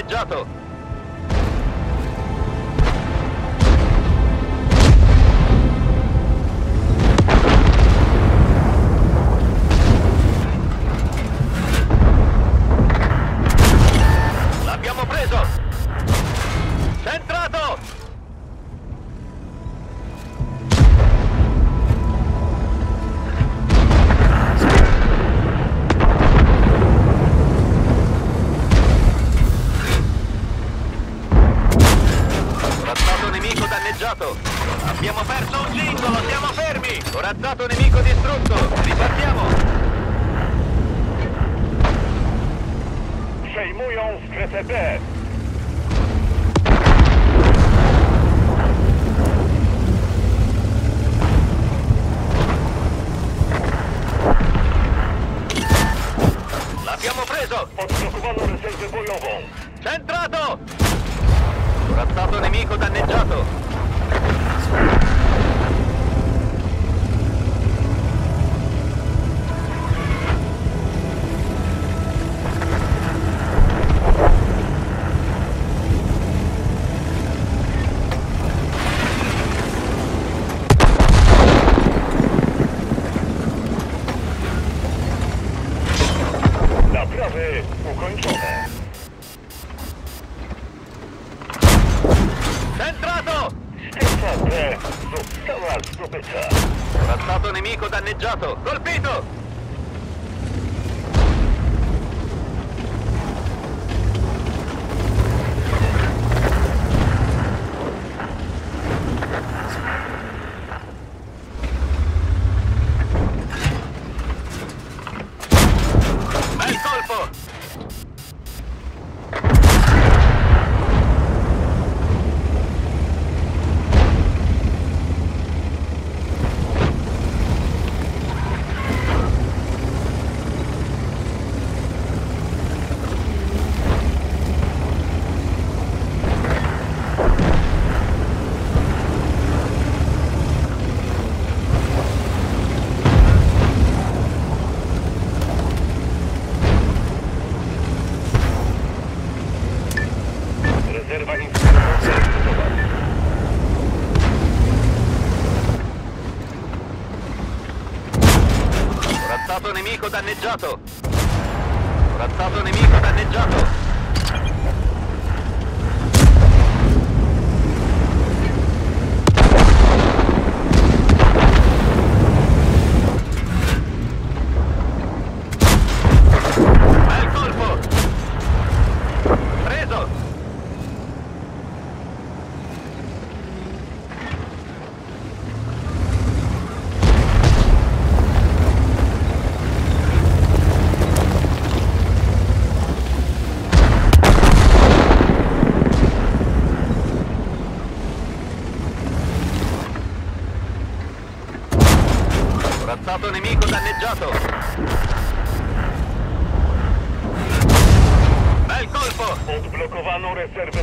danneggiato! valore serve Boiovon. Centrato! Corazzato nemico danneggiato. Razzato nemico danneggiato! Razzato nemico danneggiato! a no reservar.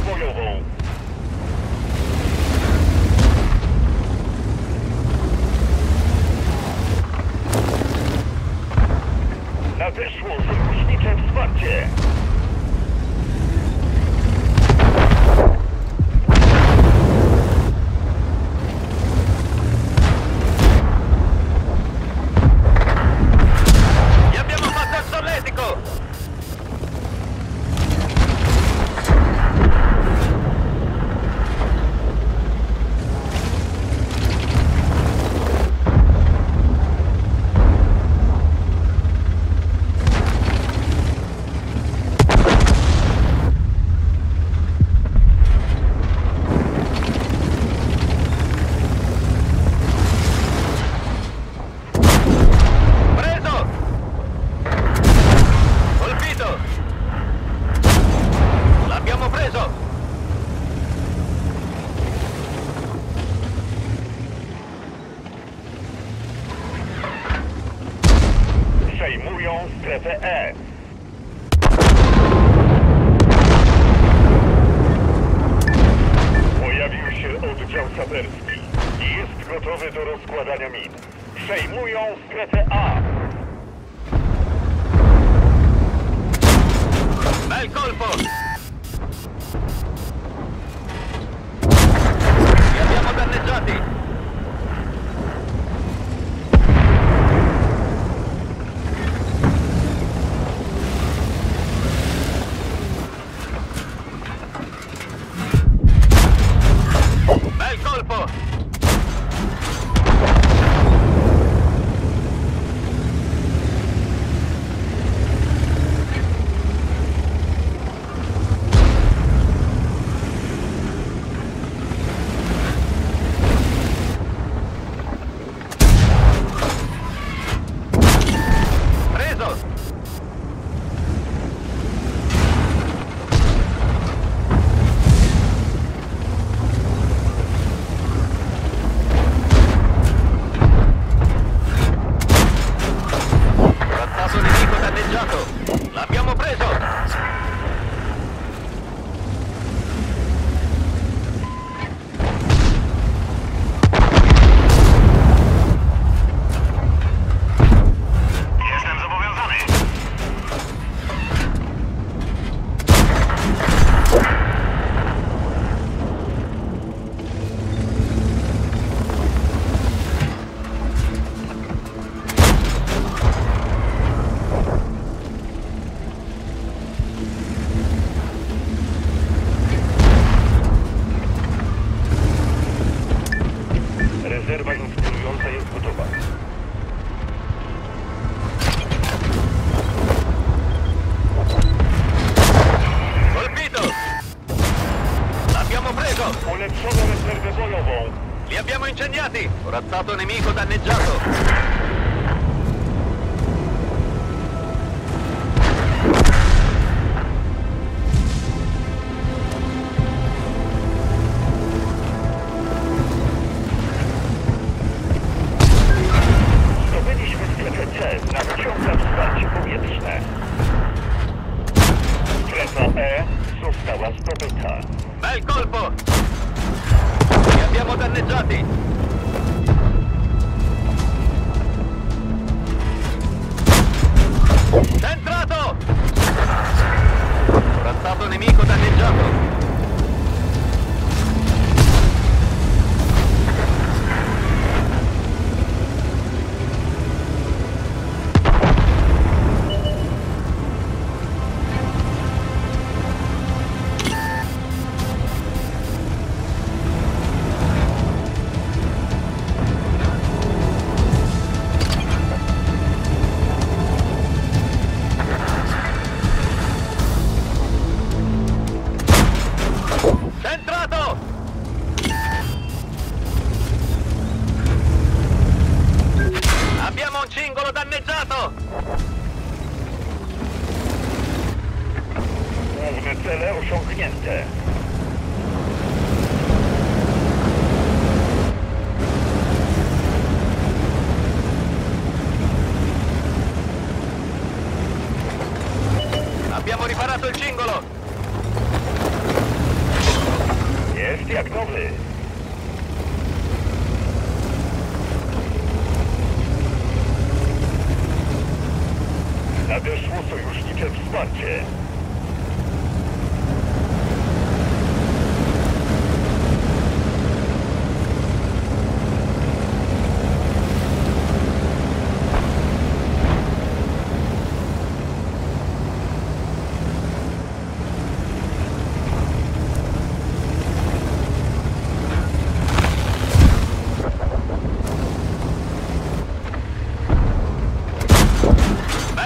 Li abbiamo incendiati! Corazzato nemico danneggiato!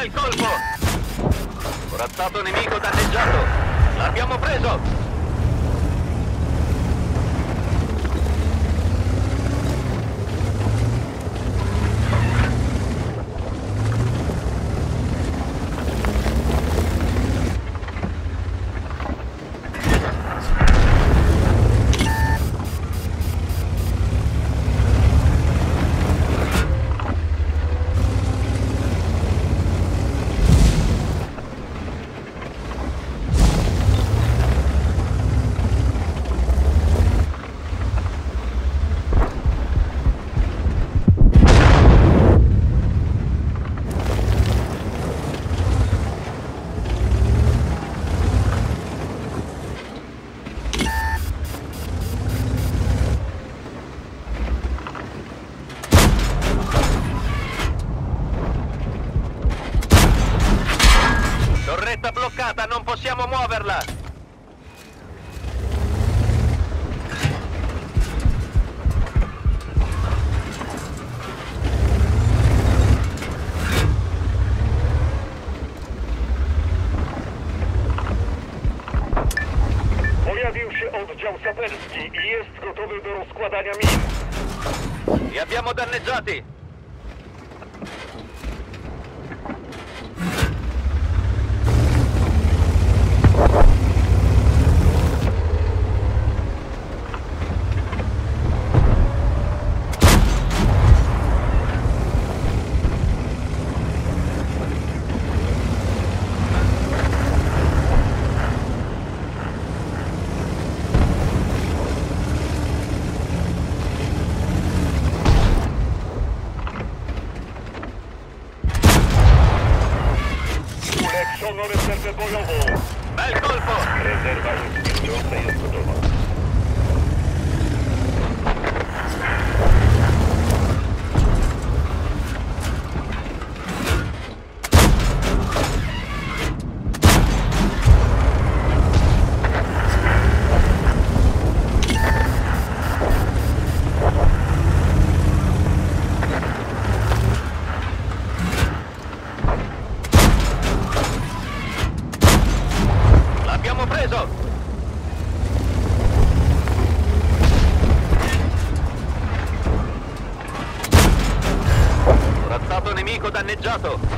Bel colpo! Corazzato nemico danneggiato! L'abbiamo preso! Nemico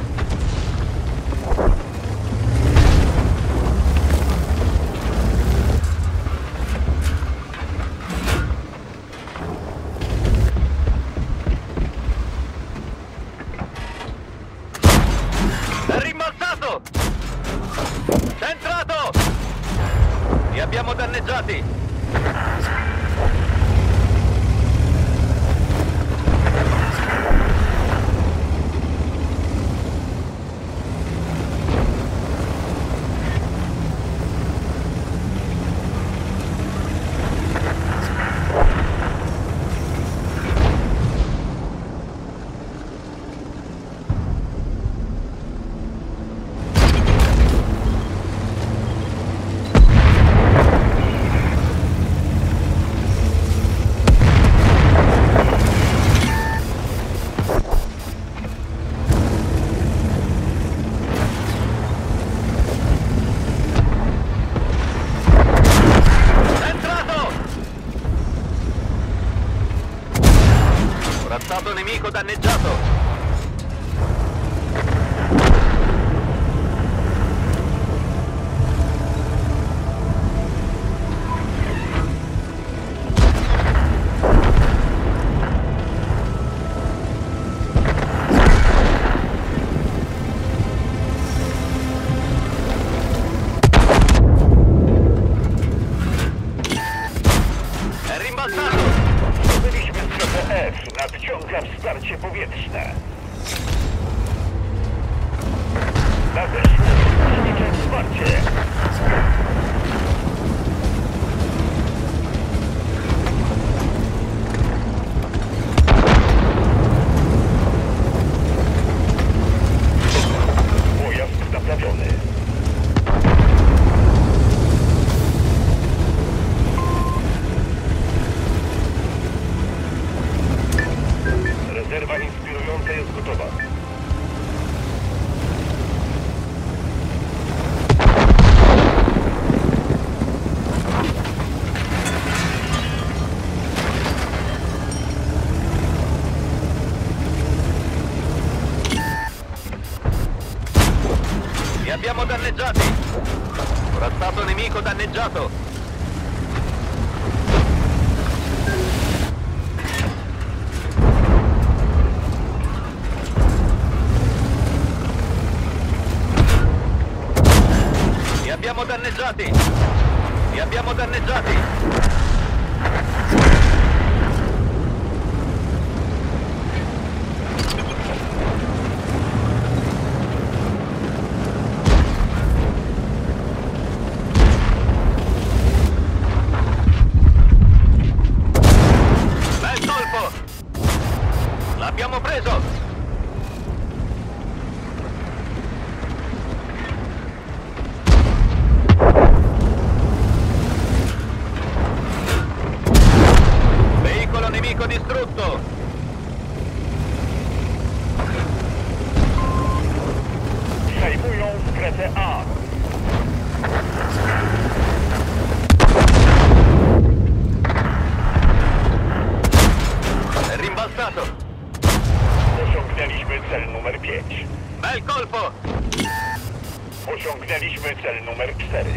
Osiągnęliśmy cel numer 4.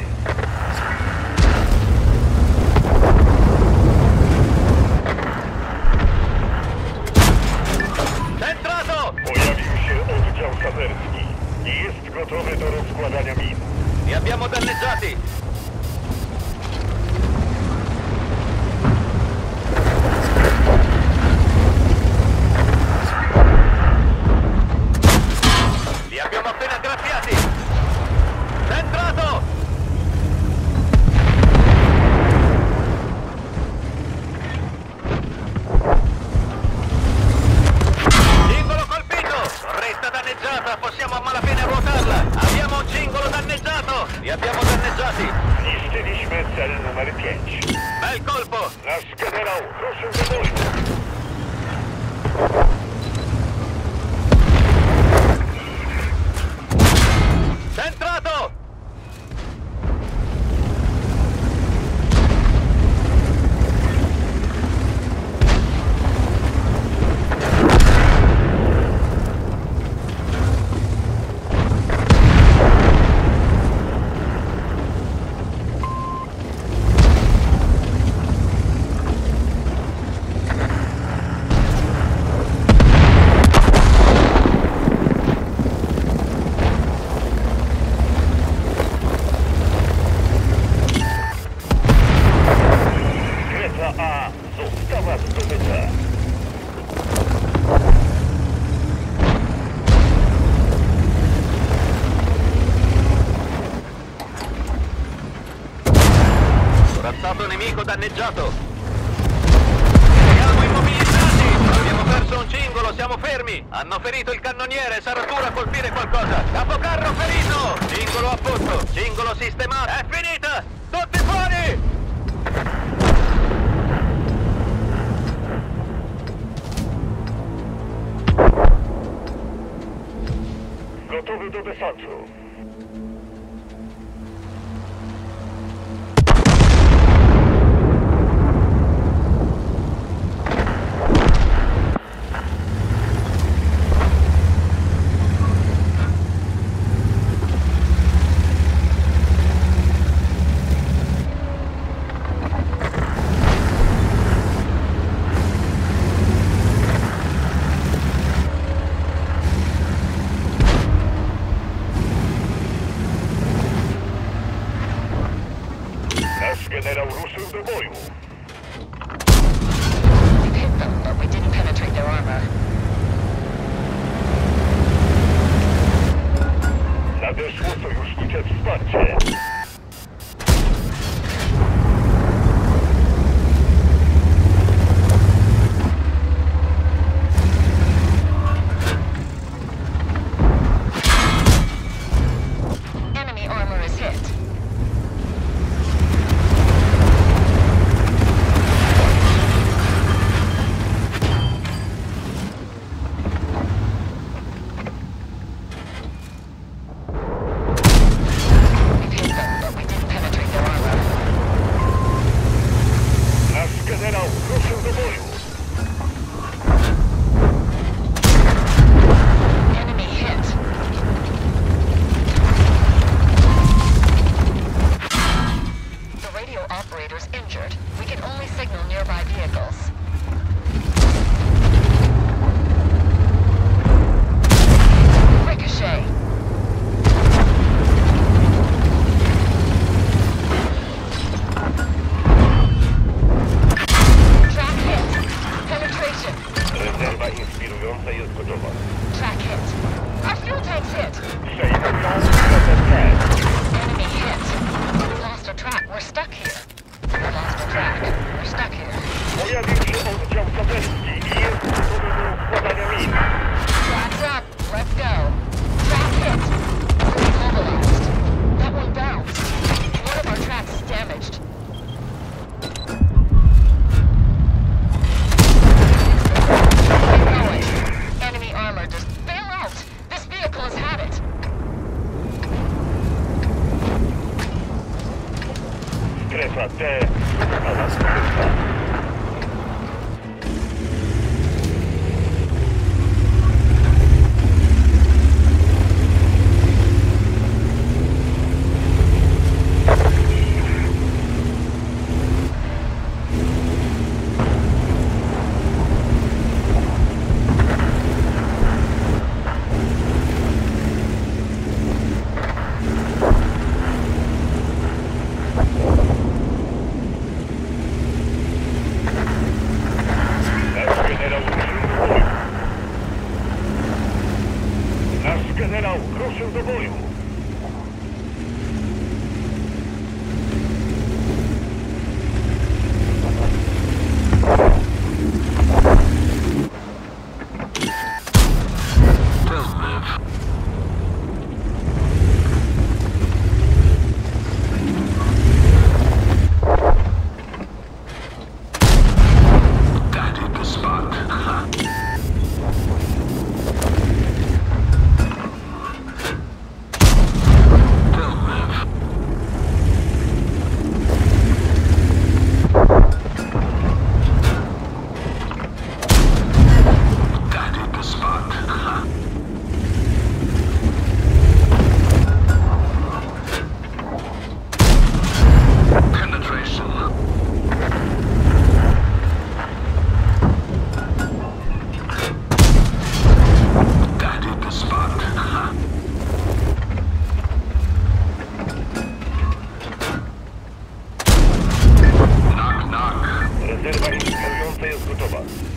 Centrazo! Pojawił się oddział sazerski i jest gotowy do rozkładania min. Ja abbiamo danneggiati! Tracciare numero 10. Bel colpo! La scaderà uno sul demolito. Corazzato nemico danneggiato. Siamo immobilizzati. Abbiamo perso un cingolo, siamo fermi. Hanno ferito il cannoniere, sarà dura colpire qualcosa. Capocarro ferito. Cingolo a posto. Cingolo sistemato. È finito. subito De Альфа.